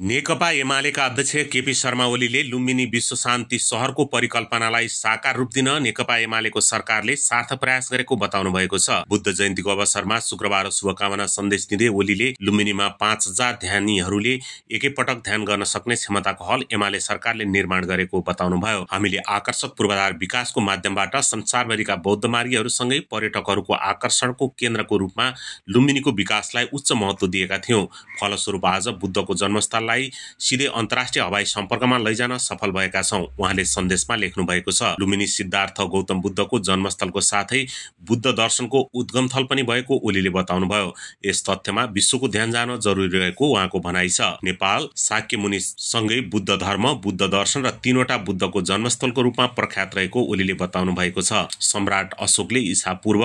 नेकपा एमालेका अध्यक्ष केपी शर्मा ओलीले लुम्बिनी विश्व शान्ति सहरको परिकल्पनालाई साकार रूप दिन नेकपा एमालेको सरकारले सार्थ प्रयास गरेको बताउनु भएको छ। बुद्ध जयन्तीको अवसरमा शुक्रबार शुभकामना सन्देश दिँदै ओलीले लुम्बिनीमा पाँच हजार ध्यानीहरूले एकैपटक ध्यान गर्न सक्ने क्षमताको हल एमाले सरकारले निर्माण गरेको बताउनुभयो। हामीले आकर्षक पूर्वाधार विकासको माध्यमबाट संसारभरिका बौद्ध मार्गीहरूसँगै पर्यटकहरूको आकर्षणको केन्द्रको रूपमा लुम्बिनीको विकासलाई उच्च महत्व दिएका थियौँ। फलस्वरूप आज बुद्धको जन्मस्थल लाई सिधै अन्तर्राष्ट्रिय हवाई सम्पर्कमा लैजान सफल भएका छौँ। उहाँले सन्देशमा लेख्नु भएको छ लुम्बिनी सिद्धार्थ गौतम बुद्धको जन्मस्थलको साथै बुद्ध दर्शनको उद्गमथल पनि भएको ओलीले बताउनुभयो। यस तथ्यमा विश्वको ध्यान जान जरुरी रहेको उहाँको भनाइ छ। नेपाल साक्य मुनि सँगै बुद्ध धर्म बुद्ध दर्शन र तीनवटा बुद्धको जन्मस्थलको रूपमा प्रख्यात रहेको ओलीले बताउनु भएको छ। सम्राट अशोकले ईसा पूर्व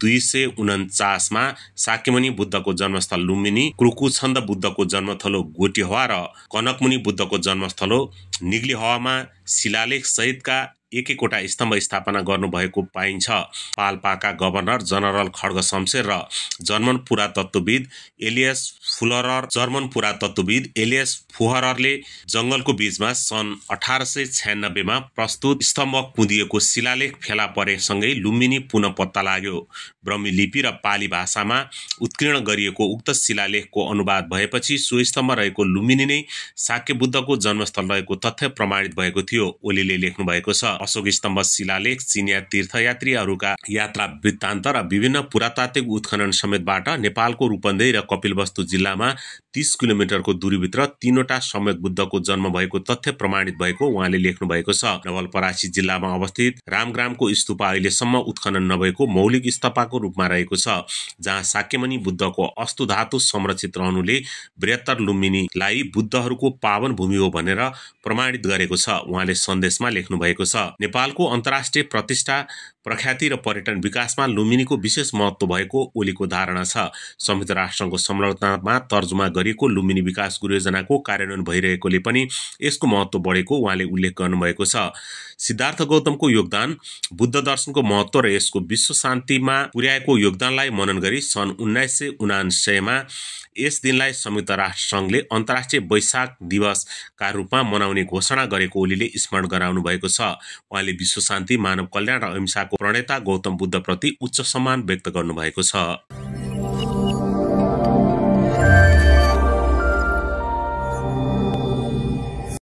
दुई सय उन्चासमा साक्यमुनि बुद्धको जन्मस्थल लुम्बिनी क्रुकुछन्द बुद्धको जन्मथलो गोटी हवा र कनकमुनि बुद्धको जन्मस्थल हो। निग्ली हवामा शिलालेख सहितका एक एकवटा स्तम्भ स्थापना गर्नुभएको पाइन्छ। पाल्पाका गभर्नर जनरल खड्ग शमशेर र जर्मन पुरातत्वविद एलियस फुलरर जर्मन पुरातत्वविद एलियस फुहररले जङ्गलको बीचमा सन् अठार सय छ्यानब्बेमा प्रस्तुत स्तम्भ कुदिएको शिलालेख फेला परेसँगै लुम्बिनी पुनः पत्ता लाग्यो। ब्रह्मी लिपि र पाली भाषामा उत्कीर्ण गरिएको उक्त शिलालेखको अनुवाद भएपछि सो स्तम्भ रहेको लुम्बिनी नै साक्य बुद्धको जन्मस्थल रहेको तथ्य प्रमाणित भएको थियो ओलीले लेख्नु भएको छ। अशोक स्तम्भ शिलालेख चिनिया तीर्थयात्रीहरूका यात्रा वृत्तान्त र विभिन्न पुरातात्विक उत्खनन समेतबाट नेपालको रूपन्देही र कपिलवस्तु जिल्लामा तीस किलोमिटरको दूरीभित्र तीनवटा समेत बुद्धको जन्म भएको तथ्य प्रमाणित भएको उहाँले लेख्नु भएको छ। नवलपरासी जिल्लामा अवस्थित रामग्रामको स्तूपा अहिलेसम्म उत्खनन नभएको मौलिक स्तपाको रूपमा रहेको छ जहाँ साक्यमणि बुद्धको अस्तु धातु संरक्षित रहनुले बृहत्तर लुम्बिनीलाई बुद्धहरूको पावन भूमि हो भनेर प्रमाणित गरेको छ उहाँले सन्देशमा लेख्नु भएको छ। नेपालको अन्तर्राष्ट्रिय प्रतिष्ठा प्रख्याति र पर्यटन विकासमा लुम्बिनीको विशेष महत्त्व भएको ओलीको धारणा छ। संयुक्त राष्ट्रको संरचनामा तर्जुमा गरिएको लुम्बिनी विकास योजनाको कार्यान्वयन भइरहेकोले पनि यसको महत्त्व बढेको उहाँले उल्लेख गर्नुभएको छ। सिद्धार्थ गौतमको योगदान बुद्ध दर्शनको महत्त्व र यसको विश्व शान्तिमा पुर्याएको योगदानलाई मनन गरी सन् उन्नाइस सय यस दिनलाई संयुक्त राष्ट्र सङ्घले अन्तर्राष्ट्रिय वैशाख दिवसका रूपमा मनाउने घोषणा गरेको ओलीले स्मरण गराउनु भएको छ। उहाँले विश्व शान्ति मानव कल्याण र अहिंसाको प्रणेता गौतम बुद्धप्रति उच्च सम्मान व्यक्त गर्नुभएको छ।